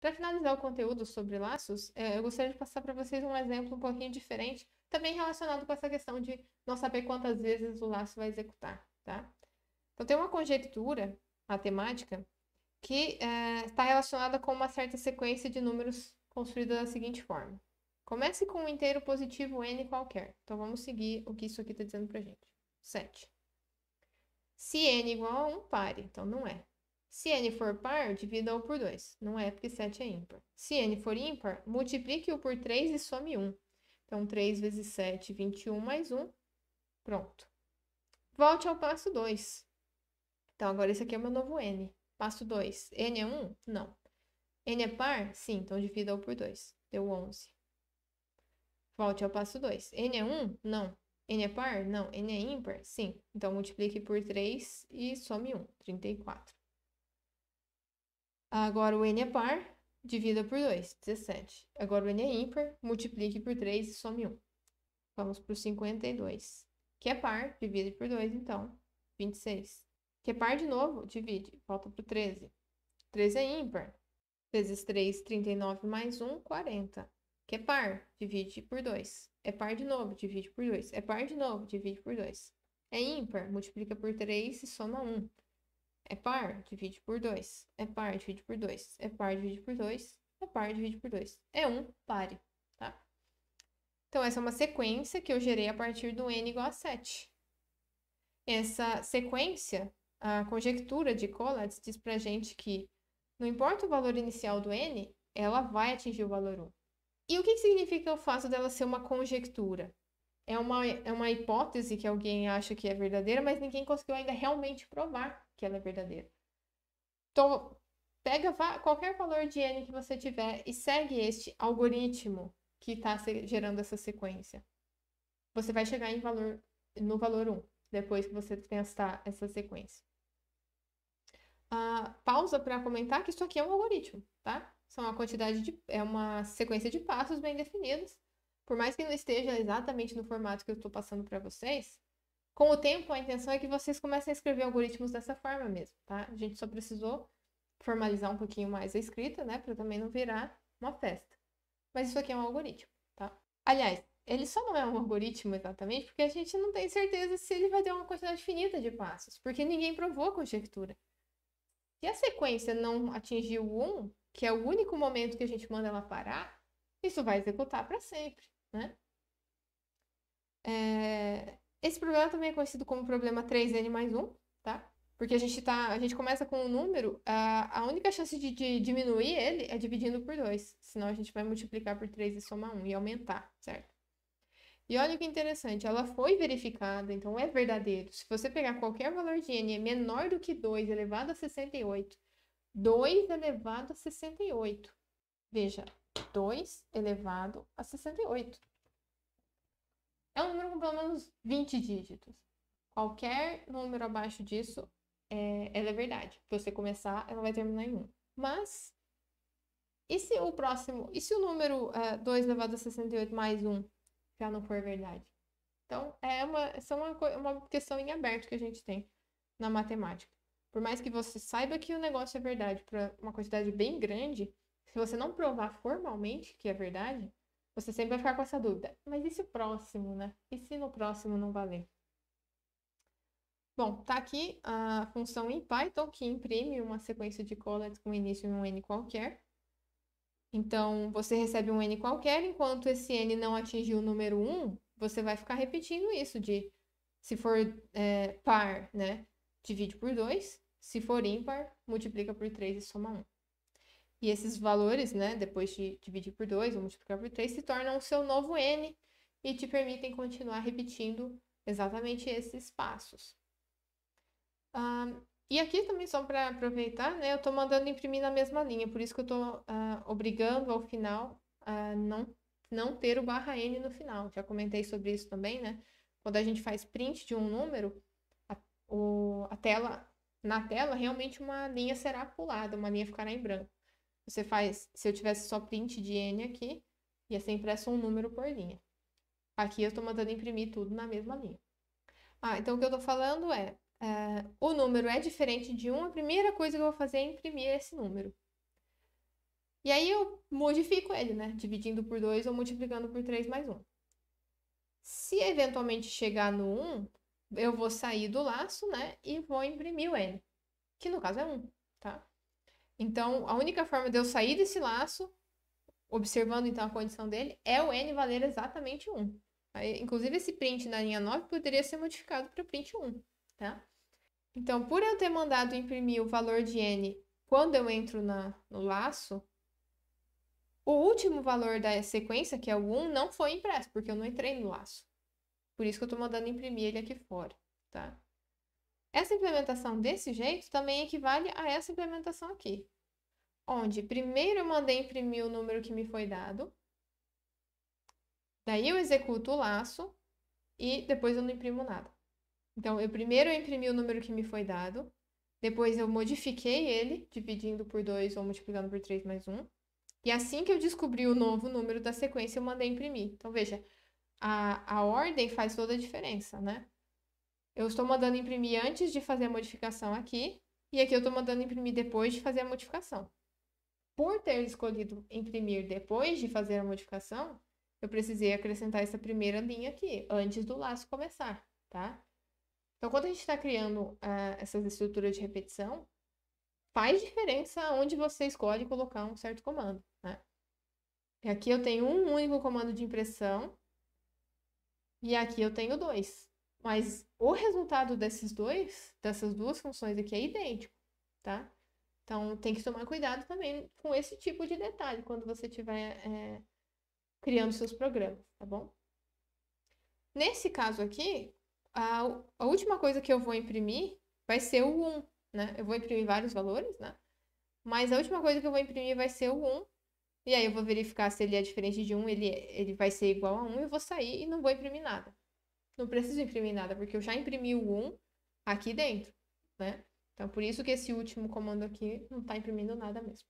Para finalizar o conteúdo sobre laços, é, eu gostaria de passar para vocês um exemplo um pouquinho diferente, também relacionado com essa questão de não saber quantas vezes o laço vai executar, tá? Então, tem uma conjectura matemática que é, está relacionada com uma certa sequência de números construída da seguinte forma. Comece com um inteiro positivo n qualquer. Então, vamos seguir o que isso aqui está dizendo para gente. 7. Se n igual a 1, pare. Então, não é. Se n for par, divida-o por 2. Não é porque 7 é ímpar. Se n for ímpar, multiplique-o por 3 e some 1. Então, 3 vezes 7, 21 mais 1. Pronto. Volte ao passo 2. Então, agora esse aqui é o meu novo n. Passo 2. n é 1? Não. n é par? Sim, então divida-o por 2. Deu 11. Volte ao passo 2. n é 1? Não. n é par? Não. n é ímpar? Sim. Então, multiplique por 3 e some 1. 34. Agora o n é par, divida por 2, 17. Agora o n é ímpar, multiplique por 3 e some 1. Vamos para o 52. Que é par, divide por 2, então, 26. Que é par de novo, divide, volta para o 13. 13 é ímpar. Vezes 3, 39 mais 1, 40. Que é par, divide por 2. É par de novo, divide por 2. É par de novo, divide por 2. É ímpar, multiplica por 3 e soma 1. É par, divide por 2. É par, divide por 2. É par, divide por 2. É par, divide por 2. É um pare, tá? Então, essa é uma sequência que eu gerei a partir do n igual a 7. Essa sequência, a conjectura de Collatz diz pra gente que não importa o valor inicial do n, ela vai atingir o valor 1. E o que significa o fato dela ser uma conjectura? É uma, é uma hipótese que alguém acha que é verdadeira, mas ninguém conseguiu ainda realmente provar que ela é verdadeira. Então, pega qualquer valor de n que você tiver e segue este algoritmo que está gerando essa sequência. Você vai chegar em valor, no valor 1, depois que você testar essa sequência. Ah, pausa para comentar que isso aqui é um algoritmo, tá? São uma quantidade de. é uma sequência de passos bem definidos. Por mais que não esteja exatamente no formato que eu estou passando para vocês, com o tempo, a intenção é que vocês comecem a escrever algoritmos dessa forma mesmo, tá? A gente só precisou formalizar um pouquinho mais a escrita, né? Para também não virar uma festa. Mas isso aqui é um algoritmo, tá? Aliás, ele só não é um algoritmo exatamente porque a gente não tem certeza se ele vai ter uma quantidade finita de passos, porque ninguém provou a conjectura. Se a sequência não atingir o 1, que é o único momento que a gente manda ela parar, isso vai executar para sempre, né? É... Esse problema também é conhecido como problema 3n mais 1, tá? Porque a gente, tá, a gente começa com um número, a, a única chance de, de diminuir ele é dividindo por 2. Senão a gente vai multiplicar por 3 e somar 1 e aumentar, certo? E olha que interessante, ela foi verificada, então é verdadeiro. Se você pegar qualquer valor de n menor do que 2 elevado a 68, 2 elevado a 68. Veja, 2 elevado a 68 é um número com pelo menos 20 dígitos. Qualquer número abaixo disso, é, ela é verdade. Se você começar, ela vai terminar em 1. Mas, e se o próximo, e se o número é, 2 elevado a 68 mais 1 já não for verdade? Então, é uma, essa é uma, uma questão em aberto que a gente tem na matemática. Por mais que você saiba que o negócio é verdade para uma quantidade bem grande, se você não provar formalmente que é verdade, você sempre vai ficar com essa dúvida. Mas e se o próximo, né? E se no próximo não valer? Bom, tá aqui a função em Python que imprime uma sequência de collets com início em um n qualquer. Então, você recebe um n qualquer, enquanto esse n não atingir o número 1, você vai ficar repetindo isso de, se for é, par, né, divide por 2, se for ímpar, multiplica por 3 e soma 1. E esses valores, né, depois de dividir por 2 ou multiplicar por 3, se tornam o seu novo n e te permitem continuar repetindo exatamente esses passos. Um, e aqui também, só para aproveitar, né, eu estou mandando imprimir na mesma linha, por isso que eu estou uh, obrigando ao final a não, não ter o barra n no final. Já comentei sobre isso também, né? Quando a gente faz print de um número, a, o, a tela, na tela, realmente uma linha será pulada, uma linha ficará em branco. Você faz, se eu tivesse só print de N aqui, ia ser impresso um número por linha. Aqui eu estou mandando imprimir tudo na mesma linha. Ah, então o que eu estou falando é, é, o número é diferente de 1, a primeira coisa que eu vou fazer é imprimir esse número. E aí eu modifico ele, né? Dividindo por 2 ou multiplicando por 3 mais 1. Se eventualmente chegar no 1, eu vou sair do laço, né? E vou imprimir o n, que no caso é 1, tá? Então, a única forma de eu sair desse laço, observando então a condição dele, é o n valer exatamente 1. Aí, inclusive, esse print na linha 9 poderia ser modificado para print 1, tá? Então, por eu ter mandado imprimir o valor de n quando eu entro na, no laço, o último valor da sequência, que é o 1, não foi impresso, porque eu não entrei no laço. Por isso que eu estou mandando imprimir ele aqui fora, tá? Essa implementação desse jeito também equivale a essa implementação aqui. Onde primeiro eu mandei imprimir o número que me foi dado, daí eu executo o laço e depois eu não imprimo nada. Então, eu primeiro imprimi o número que me foi dado, depois eu modifiquei ele, dividindo por 2 ou multiplicando por 3 mais 1. E assim que eu descobri o novo número da sequência, eu mandei imprimir. Então, veja, a, a ordem faz toda a diferença, né? Eu estou mandando imprimir antes de fazer a modificação aqui, e aqui eu estou mandando imprimir depois de fazer a modificação. Por ter escolhido imprimir depois de fazer a modificação, eu precisei acrescentar essa primeira linha aqui, antes do laço começar, tá? Então, quando a gente está criando uh, essas estruturas de repetição, faz diferença onde você escolhe colocar um certo comando, né? E aqui eu tenho um único comando de impressão e aqui eu tenho dois. Mas o resultado desses dois, dessas duas funções aqui é idêntico, tá? Então tem que tomar cuidado também com esse tipo de detalhe quando você estiver é, criando seus programas, tá bom? Nesse caso aqui, a, a última coisa que eu vou imprimir vai ser o 1, né? Eu vou imprimir vários valores, né? Mas a última coisa que eu vou imprimir vai ser o 1. E aí eu vou verificar se ele é diferente de 1, ele, ele vai ser igual a 1, eu vou sair e não vou imprimir nada. Não preciso imprimir nada, porque eu já imprimi o 1 aqui dentro, né? Então, por isso que esse último comando aqui não está imprimindo nada mesmo.